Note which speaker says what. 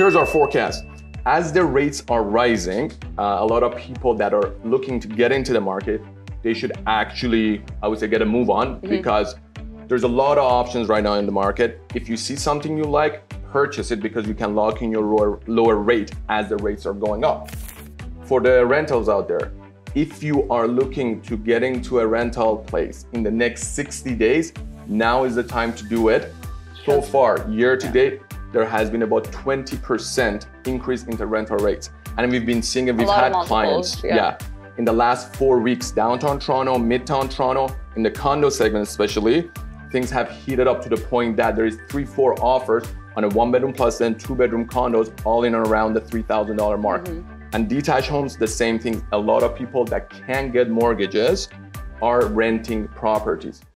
Speaker 1: Here's our forecast. As the rates are rising, uh, a lot of people that are looking to get into the market, they should actually, I would say, get a move on mm-hmm. because there's a lot of options right now in the market. If you see something you like, purchase it because you can lock in your lower, lower rate as the rates are going up. For the rentals out there, if you are looking to get into a rental place in the next 60 days, now is the time to do it. So far, year to date, there has been about 20% increase in the rental rates. And we've been seeing it, we've had clients, yeah. yeah, in the last four weeks, downtown Toronto, midtown Toronto, in the condo segment especially, things have heated up to the point that there is three, four offers on a one bedroom plus and two bedroom condos, all in and around the $3,000 mark. Mm-hmm. And detached homes, the same thing. A lot of people that can get mortgages are renting properties.